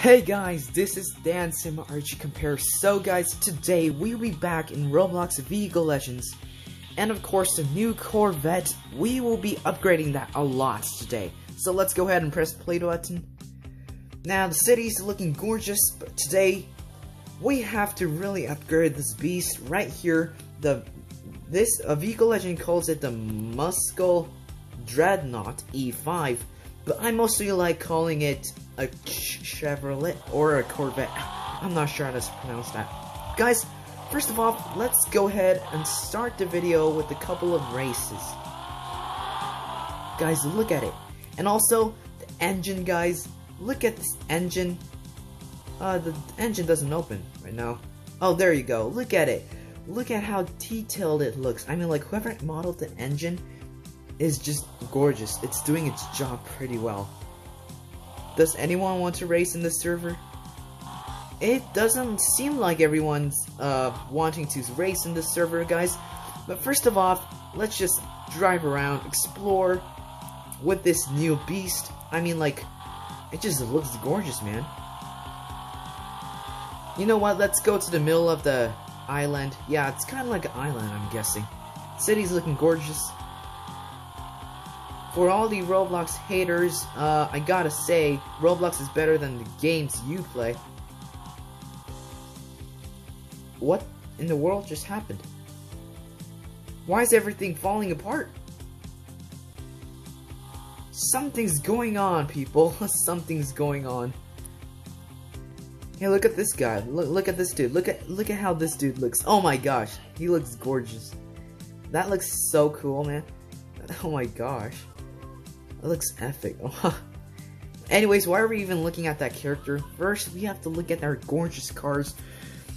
Hey guys, this is Dan Sim Archie Compare. So guys, today we'll be back in Roblox Vehicle Legends. And of course, the new Corvette, we will be upgrading that a lot today. So let's go ahead and press play button. Now, the city's looking gorgeous, but today we have to really upgrade this beast right here. The This a Vehicle Legend calls it the Muscle Dreadnought E5, but I mostly like calling it a Chevrolet or a Corvette. I'm not sure how to pronounce that. Guys, first of all, let's go ahead and start the video with a couple of races. Guys, look at it. And also, the engine, guys. Look at this engine. Uh, the engine doesn't open right now. Oh, there you go. Look at it. Look at how detailed it looks. I mean, like, whoever modeled the engine is just gorgeous. It's doing its job pretty well. Does anyone want to race in this server? It doesn't seem like everyone's uh, wanting to race in this server, guys. But first of all, let's just drive around, explore with this new beast. I mean, like, it just looks gorgeous, man. You know what? Let's go to the middle of the island. Yeah, it's kind of like an island, I'm guessing. City's looking gorgeous for all the Roblox haters, uh, I gotta say, Roblox is better than the games you play. What in the world just happened? Why is everything falling apart? Something's going on, people. Something's going on. Hey, look at this guy. Look, look at this dude. Look at look at how this dude looks. Oh my gosh, he looks gorgeous. That looks so cool, man. Oh my gosh. That looks epic. Anyways, why are we even looking at that character? First, we have to look at our gorgeous cars.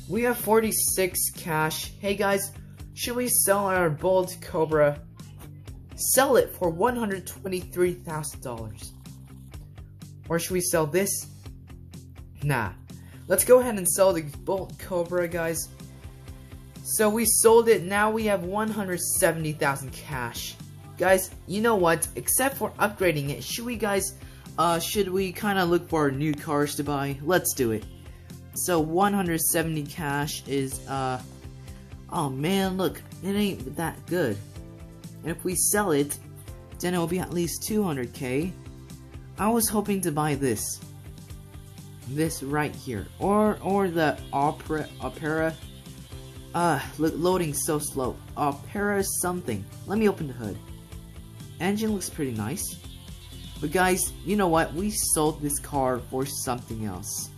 We have 46 cash. Hey guys, should we sell our Bolt Cobra? Sell it for $123,000. Or should we sell this? Nah. Let's go ahead and sell the Bolt Cobra, guys. So we sold it, now we have 170,000 cash. Guys, you know what? Except for upgrading it, should we guys, uh, should we kind of look for new cars to buy? Let's do it. So 170 cash is, uh, oh man, look, it ain't that good. And if we sell it, then it'll be at least 200k. I was hoping to buy this. This right here. Or, or the Opera, Opera. Uh, loading so slow. Opera something. Let me open the hood. Engine looks pretty nice. But guys, you know what? We sold this car for something else.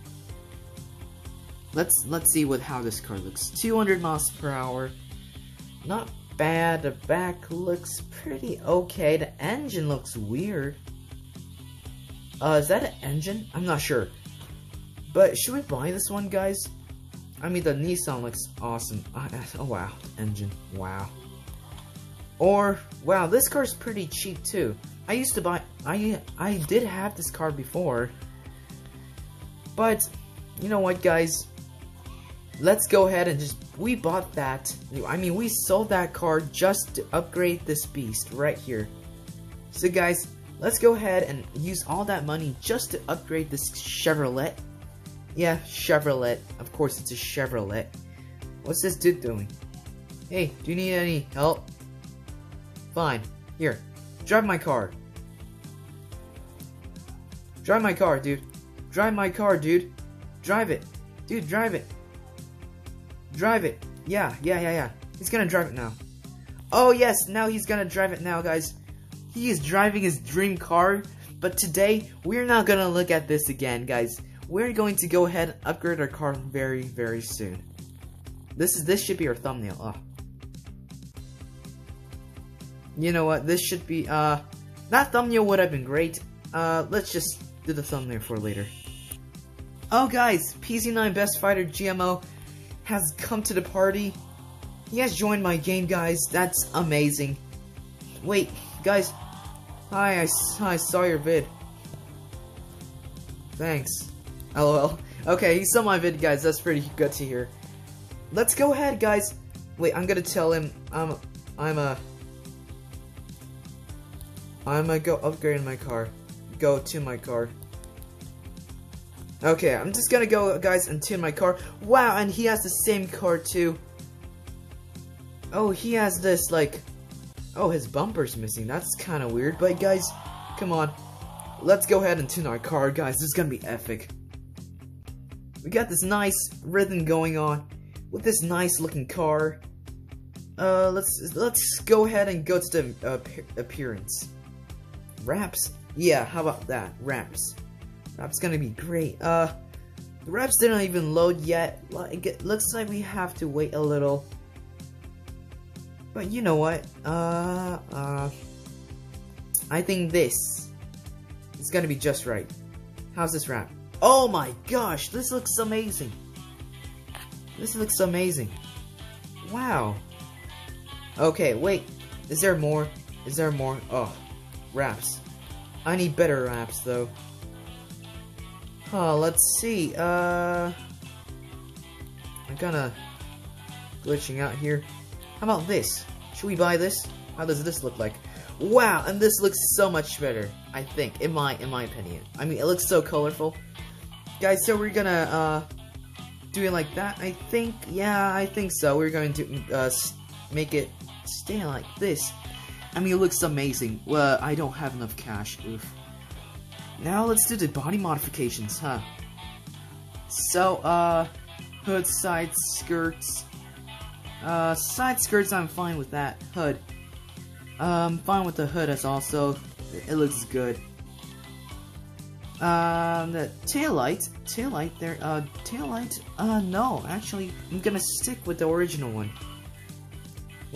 Let's let's see what how this car looks. 200 miles per hour. Not bad. The back looks pretty okay. The engine looks weird. Uh, is that an engine? I'm not sure. But should we buy this one, guys? I mean, the Nissan looks awesome. Oh, wow. Engine. Wow. Or, wow, this car's pretty cheap too. I used to buy, I, I did have this car before. But, you know what guys? Let's go ahead and just, we bought that. I mean, we sold that car just to upgrade this beast right here. So guys, let's go ahead and use all that money just to upgrade this Chevrolet. Yeah, Chevrolet. Of course, it's a Chevrolet. What's this dude doing? Hey, do you need any help? Fine. Here. Drive my car. Drive my car, dude. Drive my car, dude. Drive it. Dude, drive it. Drive it. Yeah, yeah, yeah, yeah. He's gonna drive it now. Oh, yes, now he's gonna drive it now, guys. He is driving his dream car, but today, we're not gonna look at this again, guys. We're going to go ahead and upgrade our car very, very soon. This is this should be our thumbnail. Oh, you know what, this should be, uh, that thumbnail would have been great. Uh, let's just do the thumbnail for later. Oh guys, PZ9 Best Fighter GMO has come to the party. He has joined my game, guys. That's amazing. Wait, guys. Hi, I, I saw your vid. Thanks. LOL. Okay, he saw my vid, guys. That's pretty good to hear. Let's go ahead, guys. Wait, I'm gonna tell him I'm I'm a I'm gonna go upgrade my car. Go to my car. Okay, I'm just gonna go, guys, and tune my car. Wow, and he has the same car, too. Oh, he has this, like... Oh, his bumper's missing. That's kind of weird. But, guys, come on. Let's go ahead and tune our car, guys. This is gonna be epic. We got this nice rhythm going on with this nice looking car. Uh, let's let's go ahead and go to the uh, appearance. Wraps? Yeah, how about that? Wraps. Wraps gonna be great. Uh, the wraps didn't even load yet. Like, it looks like we have to wait a little. But you know what? Uh, uh, I think this is gonna be just right. How's this wrap? Oh my gosh, this looks amazing. This looks amazing. Wow. Okay, wait. Is there more? Is there more? Oh, wraps. I need better wraps, though. Oh, let's see. Uh, I'm kinda glitching out here. How about this? Should we buy this? How does this look like? Wow, and this looks so much better. I think, in my in my opinion. I mean, it looks so colorful. Guys, so we're gonna uh, do it like that. I think, yeah, I think so. We're going to uh, make it stay like this. I mean, it looks amazing. Well, I don't have enough cash. Oof. Now let's do the body modifications, huh? So, uh, hood, side skirts. Uh, side skirts, I'm fine with that. Hood. Um, fine with the hood as also. It looks good. Um, the tail light, tail light there, uh, tail light, uh, no, actually, I'm gonna stick with the original one.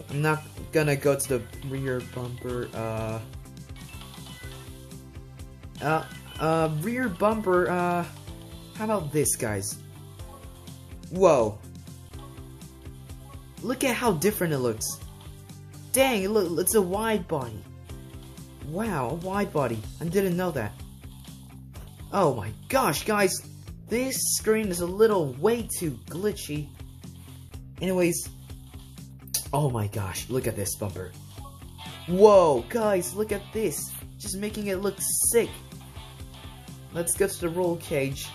I'm not gonna go to the rear bumper, uh, uh, uh, rear bumper, uh, how about this, guys? Whoa. Look at how different it looks. Dang, look, it's a wide body. Wow, a wide body. I didn't know that. Oh my gosh, guys, this screen is a little way too glitchy. Anyways, oh my gosh, look at this bumper. Whoa, guys, look at this. Just making it look sick. Let's go to the roll cage.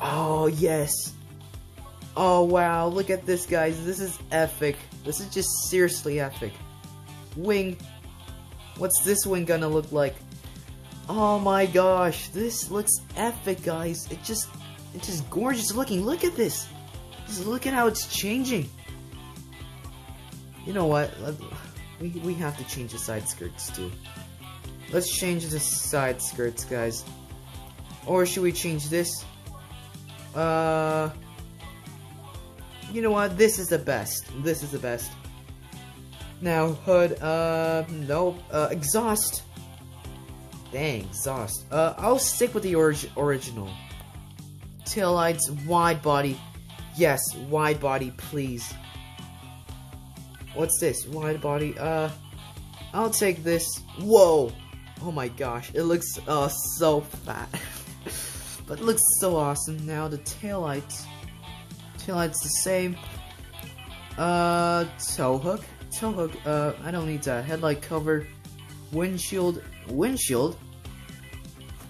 Oh, yes. Oh, wow, look at this, guys. This is epic. This is just seriously epic. Wing. What's this wing gonna look like? Oh my gosh, this looks epic, guys. It just, it's just gorgeous looking. Look at this. Just look at how it's changing. You know what? We, we have to change the side skirts too. Let's change the side skirts, guys. Or should we change this? Uh, you know what? This is the best. This is the best. Now, hood, uh, nope. Uh, exhaust. Dang, exhaust. Uh, I'll stick with the orig original. Tail lights, wide body. Yes, wide body, please. What's this? Wide body. Uh, I'll take this. Whoa! Oh my gosh, it looks uh so fat, but looks so awesome. Now the tail lights. Tail lights the same. Uh, tow hook. Tow hook. Uh, I don't need that. Headlight cover. Windshield. Windshield.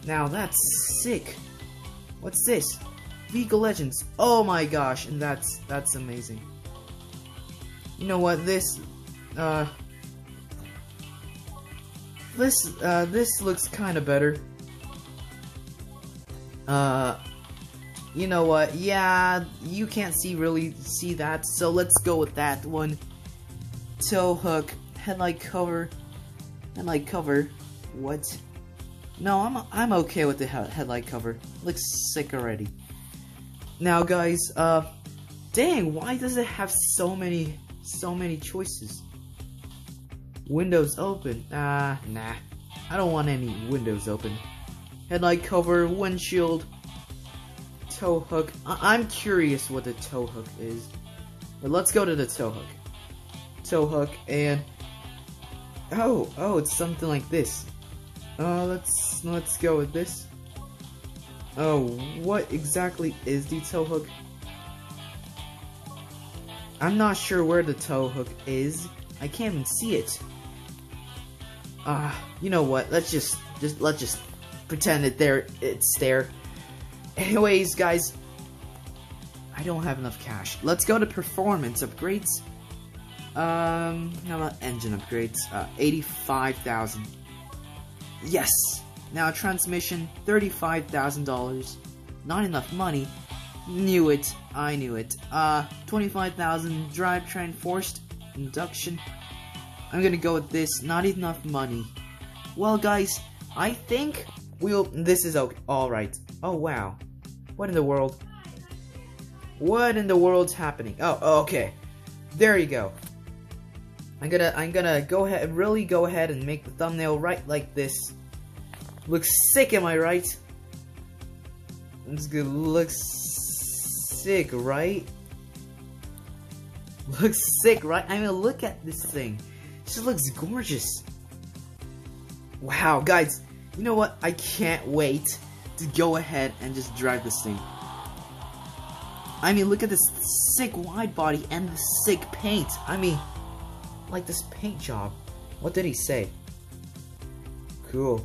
Now that's sick. What's this? Vehicle Legends. Oh my gosh, and that's that's amazing. You know what? This uh this uh this looks kind of better. Uh you know what? Yeah, you can't see really see that, so let's go with that one. Tow hook, headlight cover, headlight cover. What? No, I'm I'm okay with the headlight cover. Looks sick already. Now, guys, uh, dang, why does it have so many so many choices? Windows open. Ah, uh, nah. I don't want any windows open. Headlight cover, windshield, tow hook. I am curious what the tow hook is. But let's go to the tow hook. Tow hook and oh, oh, it's something like this. Uh, let's let's go with this. Oh, what exactly is the tow hook? I'm not sure where the tow hook is. I can't even see it. Ah, uh, you know what? Let's just just let's just pretend that there it's there. Anyways, guys, I don't have enough cash. Let's go to performance upgrades. Um, how about engine upgrades? Uh, 85,000. Yes! Now transmission, $35,000. Not enough money. Knew it. I knew it. Uh, 25,000 drivetrain forced induction. I'm gonna go with this. Not enough money. Well, guys, I think we'll. This is okay. All right. Oh wow. What in the world? What in the world's happening? Oh, okay. There you go. I'm gonna I'm gonna go ahead really go ahead and make the thumbnail right like this. Looks sick, am I right? It's good. Looks sick, right? Looks sick, right? I mean, look at this thing. Just looks gorgeous. Wow, guys, you know what? I can't wait to go ahead and just drive this thing. I mean, look at this sick wide body and the sick paint. I mean, like this paint job. What did he say? Cool.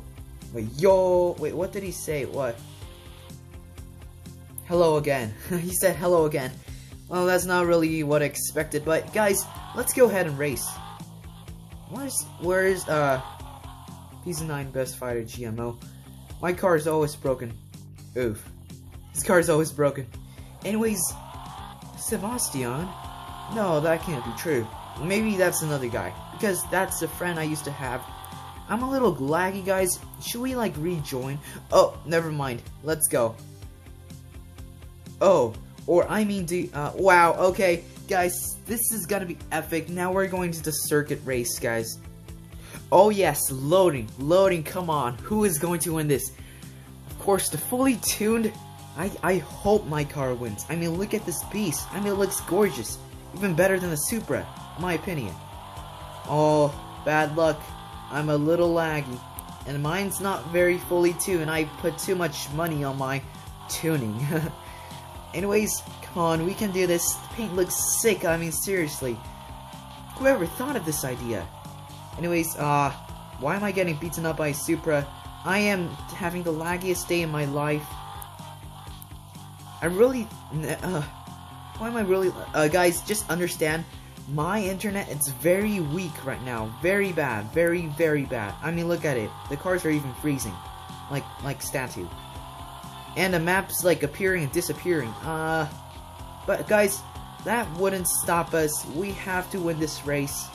Wait, yo, wait, what did he say? What? Hello again. he said hello again. Well, that's not really what I expected, but guys, let's go ahead and race. Where's, where's, uh, PZ9 Best Fighter GMO? My car is always broken. Oof. This car is always broken. Anyways, Sebastian? No, that can't be true. Maybe that's another guy, because that's the friend I used to have. I'm a little laggy, guys. Should we, like, rejoin? Oh, never mind. Let's go. Oh, or I mean, do, uh, wow, okay. Guys, this is gonna be epic. Now we're going to the circuit race, guys. Oh yes, loading, loading, come on. Who is going to win this? Of course, the fully tuned. I, I hope my car wins. I mean, look at this beast. I mean, it looks gorgeous. Even better than the Supra, in my opinion. Oh, bad luck. I'm a little laggy. And mine's not very fully tuned. I put too much money on my tuning. Anyways, come on, we can do this. The paint looks sick, I mean, seriously. Whoever thought of this idea? Anyways, uh, why am I getting beaten up by Supra? I am having the laggiest day in my life. I really, uh, why am I really, uh, guys, just understand, my internet, it's very weak right now. Very bad, very, very bad. I mean, look at it. The cars are even freezing. Like, like statue. And the map's, like, appearing and disappearing. Uh, but guys, that wouldn't stop us. We have to win this race.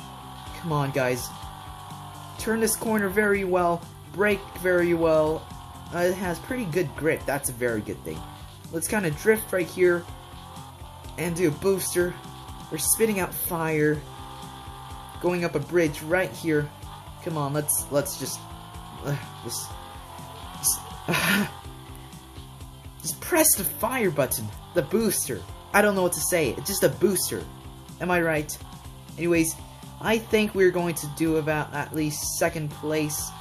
Come on, guys turn this corner very well, brake very well. Uh, it has pretty good grip, that's a very good thing. Let's kind of drift right here and do a booster. We're spitting out fire, going up a bridge right here. Come on, let's let's just uh, just just, just press the fire button, the booster. I don't know what to say. It's just a booster. Am I right? Anyways, I think we're going to do about at least second place.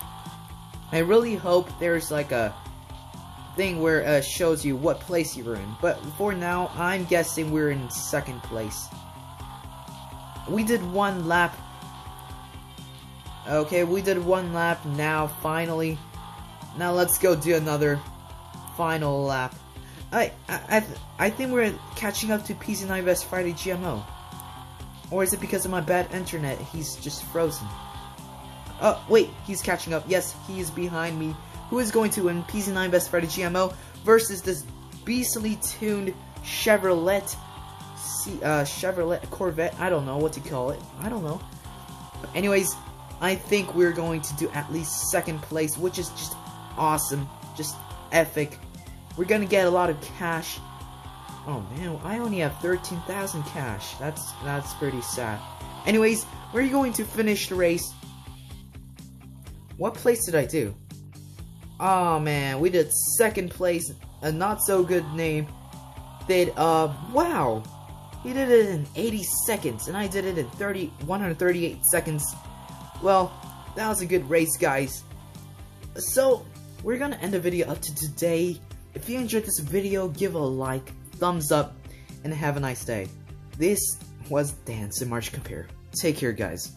I really hope there's like a thing where it uh, shows you what place you're in. But for now, I'm guessing we're in second place. We did one lap. Okay, we did one lap now, finally. Now let's go do another final lap. I I I, think we're catching up to PZ9 Best Friday GMO. Or is it because of my bad internet? He's just frozen. Oh, wait, he's catching up. Yes, he is behind me. Who is going to win PZ9 Best Friday GMO versus this beastly tuned Chevrolet, C uh, Chevrolet Corvette? I don't know what to call it. I don't know. Anyways, I think we're going to do at least second place, which is just awesome. Just epic. We're gonna get a lot of cash Oh man, I only have 13,000 cash. That's that's pretty sad. Anyways, we're you going to finish the race. What place did I do? Oh man, we did second place, a not so good name. Did uh wow. He did it in 80 seconds and I did it in 30 138 seconds. Well, that was a good race, guys. So, we're gonna end the video up to today. If you enjoyed this video, give a like, thumbs up, and have a nice day. This was Dan Sim March Compare. Take care, guys.